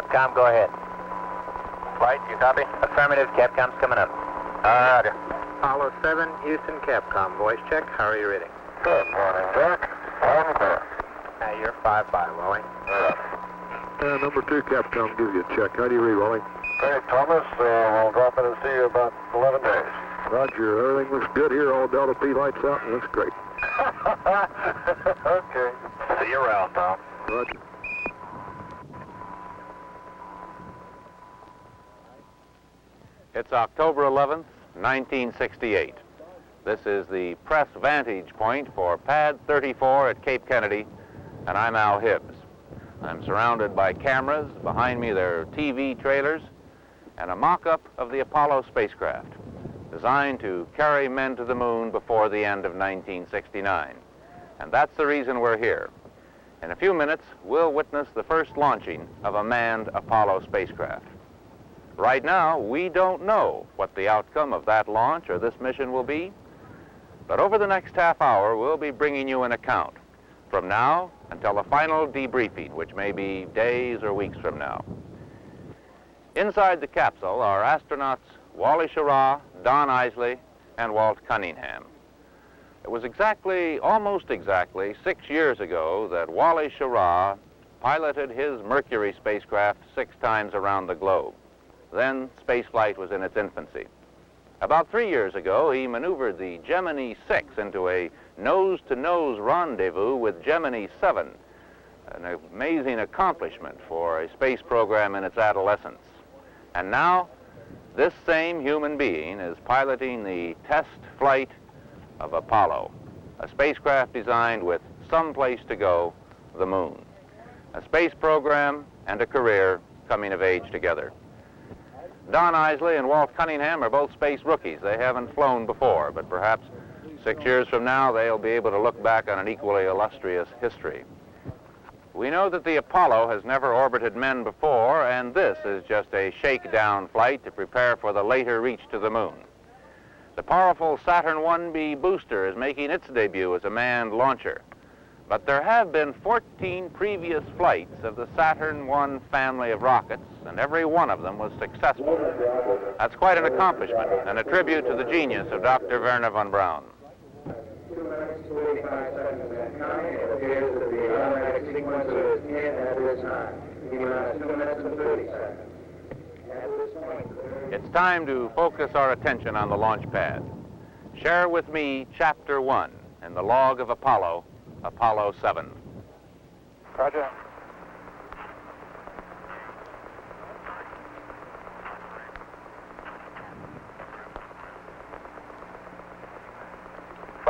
Capcom, go ahead. Flight, you copy? Affirmative, Capcom's coming up. Uh, roger. Apollo 7, Houston Capcom. Voice check. How are you reading? Good morning, Jack. On the Now you're five by, Wally. Uh, number two, Capcom give you a check. How do you read, Wally? Hey, Thomas, uh, we'll drop in and see you about 11 days. Roger. Everything looks good here. All Delta P lights out and looks great. okay. See you around, Tom. Roger. It's October 11th, 1968. This is the press vantage point for Pad 34 at Cape Kennedy, and I'm Al Hibbs. I'm surrounded by cameras. Behind me, there are TV trailers and a mock-up of the Apollo spacecraft, designed to carry men to the moon before the end of 1969. And that's the reason we're here. In a few minutes, we'll witness the first launching of a manned Apollo spacecraft. Right now, we don't know what the outcome of that launch or this mission will be, but over the next half hour, we'll be bringing you an account from now until the final debriefing, which may be days or weeks from now. Inside the capsule are astronauts Wally Schirra, Donn Eisele, and Walt Cunningham. It was exactly, almost exactly, six years ago that Wally Schirra piloted his Mercury spacecraft six times around the globe. Then spaceflight was in its infancy. About three years ago, he maneuvered the Gemini 6 into a nose-to-nose rendezvous with Gemini 7, an amazing accomplishment for a space program in its adolescence. And now, this same human being is piloting the test flight of Apollo, a spacecraft designed with some place to go, the moon. A space program and a career coming of age together. Donn Eisele and Walt Cunningham are both space rookies. They haven't flown before, but perhaps six years from now they'll be able to look back on an equally illustrious history. We know that the Apollo has never orbited men before, and this is just a shakedown flight to prepare for the later reach to the moon. The powerful Saturn 1B booster is making its debut as a manned launcher. But there have been 14 previous flights of the Saturn 1 family of rockets, and every one of them was successful. That's quite an accomplishment and a tribute to the genius of Dr. Wernher von Braun. Two minutes, 45 seconds and counting. It appears that the automatic sequencer is in at this time. T minus two minutes and 30 seconds. At this point, It's time to focus our attention on the launch pad. Share with me Chapter 1 in the log of Apollo, Apollo 7. Roger.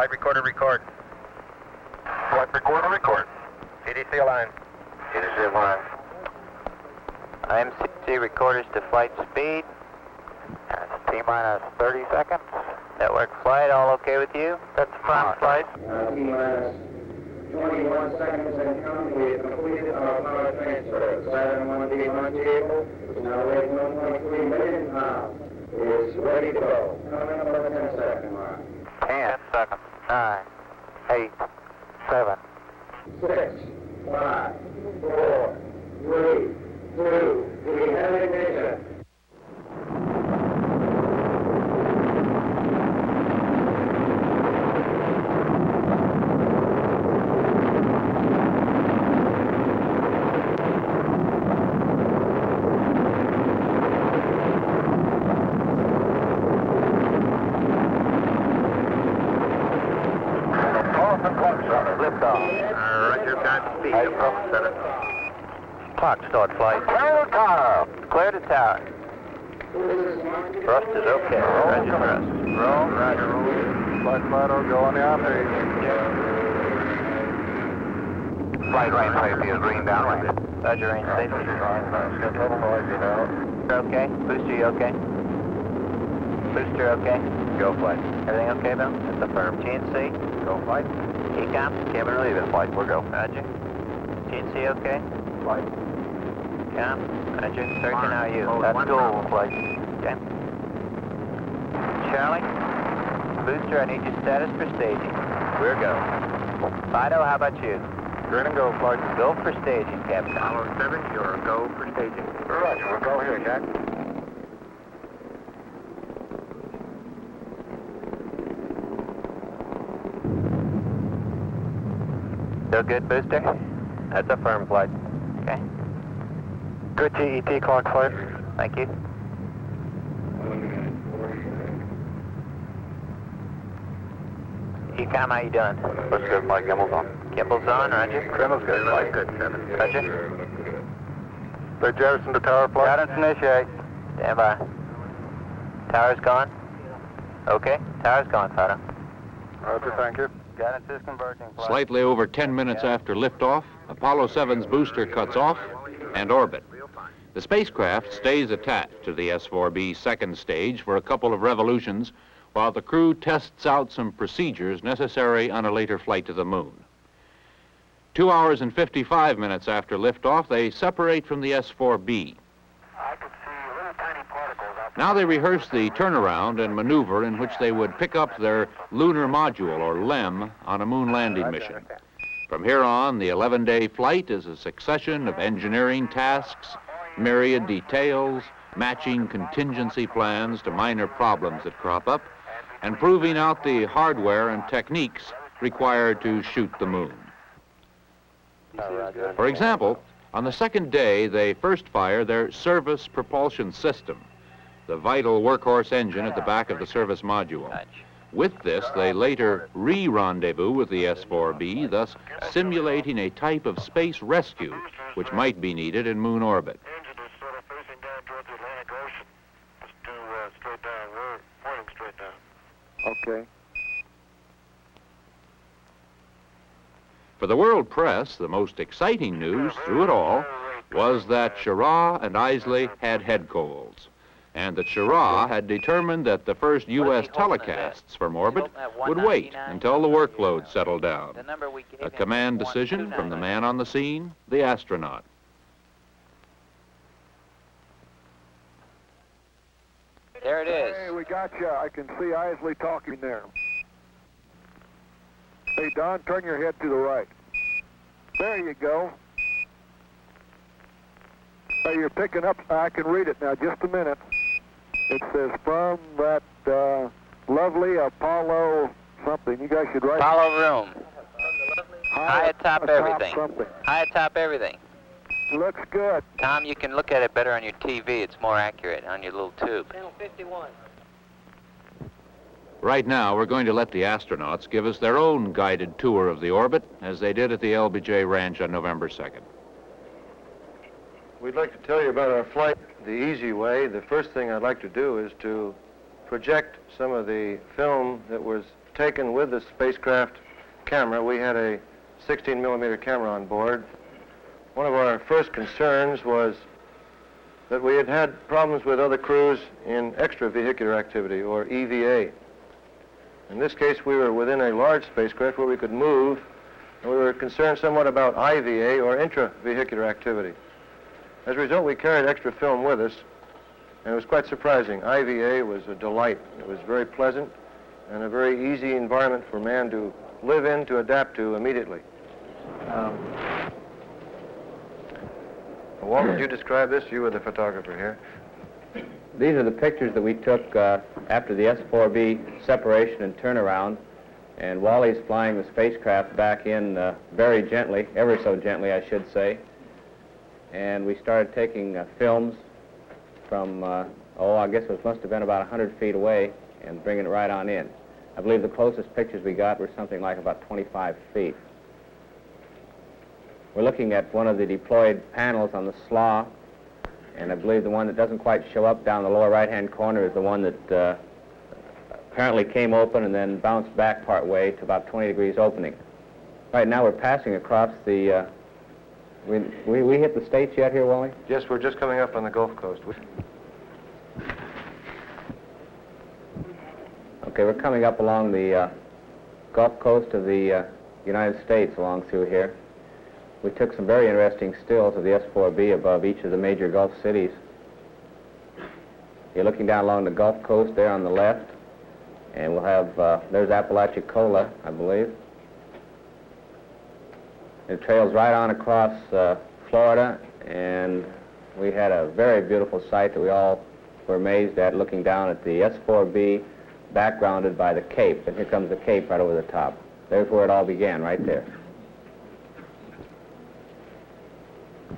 Flight recorder, record. Flight recorder, record. PDC line. PDC line. IMCC recorders to flight speed. That's T minus 30 seconds. Network flight, all okay with you? That's the front flight. uh, T minus 21 seconds and counting. We have completed our power transfer. Saturn 1B launch vehicle is now weighing 1.3 million pounds. Is ready to go. Coming up on the 10 second mark. 10 seconds. 9, 8, 7. Six, five, four, three, two, we have ignition. Liftoff. Roger, Godspeed. Apollo 7. Clock start flight. Clear the tower. Clear to tower. Thrust is okay. Roger thrust. Roll, roger, roll. Flight Fido, go on the outtake. Flight range safety is green downwind. Roger range safety. Little noisy now. Okay. Booster, you okay? Booster, okay? Go flight. Everything okay, Bill? That's affirmed. GNC? Go flight. EECOM? Cabin relieving flight. We'll go. Roger. GNC okay? Flight. Com? Roger. Searching, how are you? Hold That's one dual now. flight. Okay. Charlie? Booster, I need your status for staging. We're go. Fido, how about you? Green and go, flight. Go for staging, Capcom. Apollo 7, you're a go for staging. Roger, we'll go here, Jack. Still good, booster? That's a firm flight. Okay. Good GET clock flight. Thank you. EECOM, how you doing? Looks good, flight. Gimbal's on. Gimbal's on, roger. Trimmel's good, flight. Good, 7. Roger. They jettison the tower flight. Guidance initiate. Stand by. Tower's gone. Okay, tower's gone, Fido. Roger, thank you. Guidance is converging. flight. Slightly over 10 minutes after liftoff, Apollo 7's booster cuts off and orbit. The spacecraft stays attached to the S-4B second stage for a couple of revolutions while the crew tests out some procedures necessary on a later flight to the moon. Two hours and 55 minutes after liftoff, they separate from the S-4B. I could see little tiny particles out Now they rehearse the turnaround and maneuver in which they would pick up their lunar module, or LEM, on a moon landing mission. From here on, the 11-day flight is a succession of engineering tasks, myriad details, matching contingency plans to minor problems that crop up, and proving out the hardware and techniques required to shoot the moon. For example, on the second day, they first fire their service propulsion system, the vital workhorse engine at the back of the service module. With this, they later re-rendezvous with the S-4B, thus simulating a type of space rescue which might be needed in moon orbit. engine is sort of facing down toward the Atlantic Ocean. Just due uh, straight down. We're pointing straight down. Okay. For the world press, the most exciting news through it all was that Schirra and Eisele had head colds, and that Schirra had determined that the first U.S. telecasts from orbit would wait until the workload settled down. The number we gave A command decision from the man on the scene, the astronaut. There it is. Hey, we got you. I can see Eisele talking there. Hey, Don, turn your head to the right. There you go. Hey, you're picking up. I can read it now. Just a minute. It says from that uh, lovely Apollo something. You guys should write Follow room. High atop everything. something. High atop everything. Looks good. Tom, you can look at it better on your TV. It's more accurate on your little tube. Channel 51. Right now, we're going to let the astronauts give us their own guided tour of the orbit, as they did at the LBJ Ranch on November 2nd. We'd like to tell you about our flight the easy way. The first thing I'd like to do is to project some of the film that was taken with the spacecraft camera. We had a 16 millimeter camera on board. One of our first concerns was that we had had problems with other crews in extravehicular activity, or EVA. In this case, we were within a large spacecraft where we could move, and we were concerned somewhat about IVA, or intravehicular activity. As a result, we carried extra film with us, and it was quite surprising. IVA was a delight. It was very pleasant and a very easy environment for man to live in, to adapt to immediately. Um, Walt, would you describe this? You were the photographer here. These are the pictures that we took uh, after the S-4B separation and turnaround. And Wally's flying the spacecraft back in uh, very gently, ever so gently, I should say. And we started taking uh, films from, uh, oh, I guess it must have been about 100 feet away and bringing it right on in. I believe the closest pictures we got were something like about 25 feet. We're looking at one of the deployed panels on the SLA, and I believe the one that doesn't quite show up down the lower right-hand corner is the one that uh, apparently came open and then bounced back part way to about 20 degrees opening. Right now we're passing across the, uh, we, we, we hit the States yet here, Wally? Yes, we're just coming up on the Gulf Coast. We- Okay, we're coming up along the uh, Gulf Coast of the uh, United States along through here. We took some very interesting stills of the S-4B above each of the major Gulf cities. You're looking down along the Gulf Coast there on the left, and we'll have, uh, there's Apalachicola, I believe. It trails right on across uh, Florida, and we had a very beautiful sight that we all were amazed at, looking down at the S-4B backgrounded by the Cape, and here comes the Cape right over the top. There's where it all began, right there.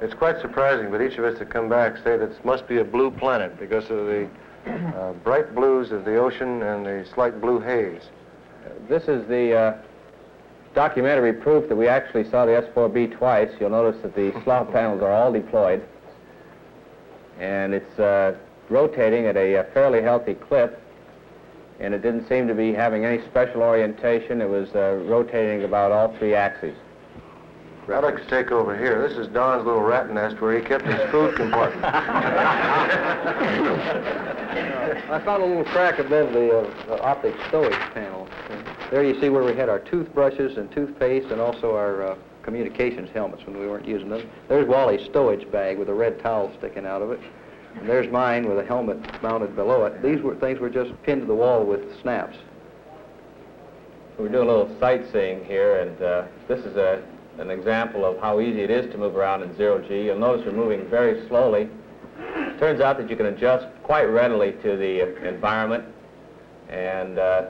It's quite surprising, but each of us that come back say that this must be a blue planet because of the uh, bright blues of the ocean and the slight blue haze. This is the uh, documentary proof that we actually saw the S-4B twice. You'll notice that the slot panels are all deployed, and it's uh, rotating at a, a fairly healthy clip, and it didn't seem to be having any special orientation. It was uh, rotating about all three axes. I'd like to take over here. This is Don's little rat nest where he kept his food compartment. I found a little crack above the, uh, the optic stowage panel. There you see where we had our toothbrushes and toothpaste and also our uh, communications helmets when we weren't using them. There's Wally's stowage bag with a red towel sticking out of it. And there's mine with a helmet mounted below it. These were things were just pinned to the wall with snaps. We're doing a little sightseeing here, and uh, this is a, an example of how easy it is to move around in zero-G. You'll notice we're moving very slowly. It Turns out that you can adjust quite readily to the uh, environment, and uh,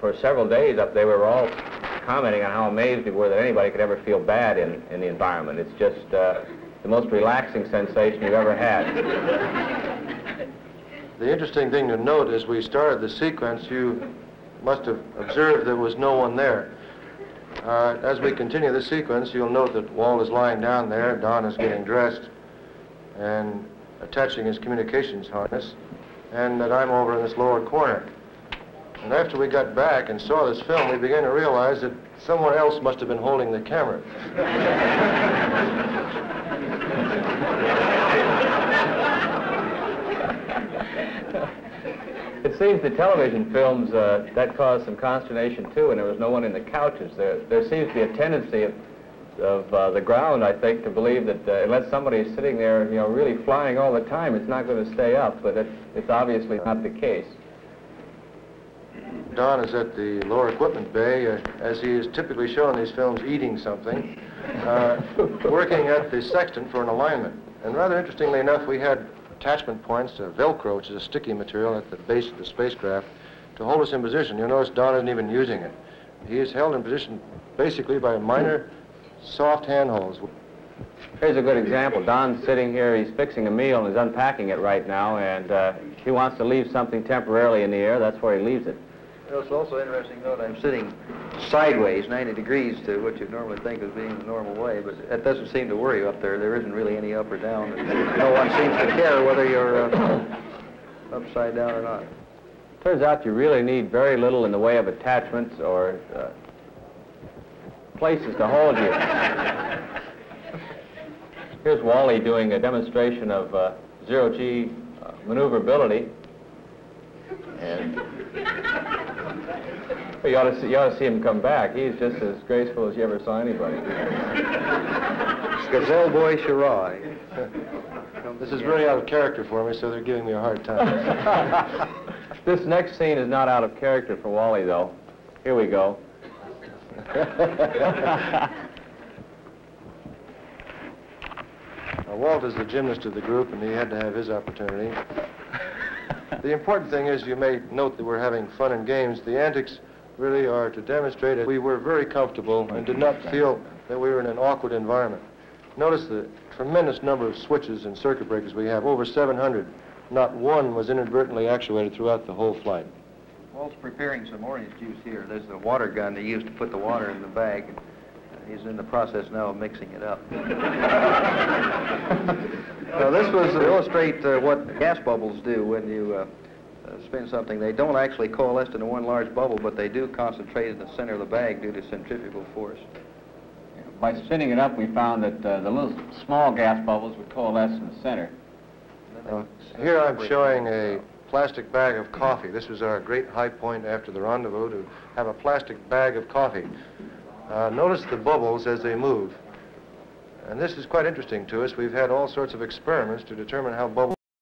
for several days up there, we were all commenting on how amazed we were that anybody could ever feel bad in, in the environment. It's just uh, the most relaxing sensation you've ever had. The interesting thing to note is we started the sequence, you must have observed there was no one there. Uh, as we continue the sequence, you'll note that Walt is lying down there, Don is getting dressed and attaching his communications harness, and that I'm over in this lower corner. And after we got back and saw this film, we began to realize that someone else must have been holding the camera. It seems the television films, uh, that caused some consternation too, and there was no one in the couches. There, there seems to be a tendency of, of uh, the ground, I think, to believe that uh, unless somebody is sitting there, you know, really flying all the time, it's not going to stay up, but it, it's obviously not the case. Don is at the lower equipment bay, uh, as he is typically shown in these films, eating something, uh, working at the sextant for an alignment. And rather interestingly enough, we had attachment points, uh, Velcro, which is a sticky material at the base of the spacecraft, to hold us in position. You'll notice Don isn't even using it. He is held in position basically by minor soft handholds. Here's a good example. Don's sitting here, he's fixing a meal and he's unpacking it right now, and uh, he wants to leave something temporarily in the air. That's where he leaves it. It's also interesting to note I'm sitting sideways, 90 degrees to what you'd normally think of being the normal way, but that doesn't seem to worry you up there. There isn't really any up or down. No one seems to care whether you're uh, upside down or not. Turns out you really need very little in the way of attachments or uh, places to hold you. Here's Wally doing a demonstration of uh, zero-G uh, maneuverability. And well, you, ought to see, you ought to see him come back. He's just as graceful as you ever saw anybody. Gazelle Boy Schirra. This is very out of character for me, so they're giving me a hard time. this next scene is not out of character for Wally, though. Here we go. Now, Walt is the gymnast of the group, and he had to have his opportunity. the important thing is you may note that we're having fun and games. The antics really are to demonstrate that we were very comfortable and did not feel that we were in an awkward environment. Notice the tremendous number of switches and circuit breakers we have, over 700. Not one was inadvertently actuated throughout the whole flight. Walt's preparing some orange juice here. There's the water gun they used to put the water in the bag. He's in the process now of mixing it up. now, this was to illustrate uh, what gas bubbles do when you uh, uh, spin something. They don't actually coalesce into one large bubble, but they do concentrate in the center of the bag due to centrifugal force. By spinning it up, we found that uh, the little small gas bubbles would coalesce in the center. Uh, here I'm showing a plastic bag of coffee. This was our great high point after the rendezvous to have a plastic bag of coffee. Uh, notice the bubbles as they move. And this is quite interesting to us. We've had all sorts of experiments to determine how bubbles